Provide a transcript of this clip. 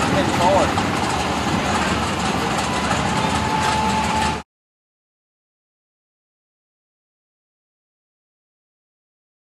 and forward.